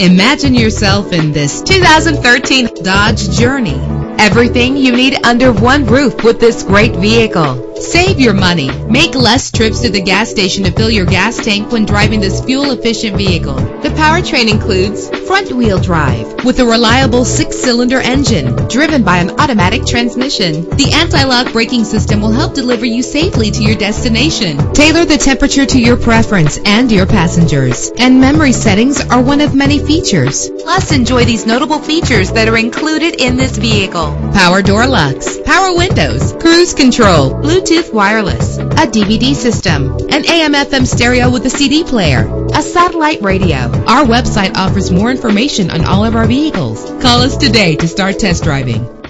Imagine yourself in this 2013 Dodge Journey. Everything you need under one roof with this great vehicle. Save your money. Make less trips to the gas station to fill your gas tank when driving this fuel-efficient vehicle. The powertrain includes front-wheel drive with a reliable six-cylinder engine driven by an automatic transmission. The anti-lock braking system will help deliver you safely to your destination. Tailor the temperature to your preference and your passengers. And memory settings are one of many features. Plus, enjoy these notable features that are included in this vehicle. Power door locks, power windows, cruise control, Bluetooth wireless, a DVD system, an AM FM stereo with a CD player, a satellite radio. Our website offers more information on all of our vehicles. Call us today to start test driving.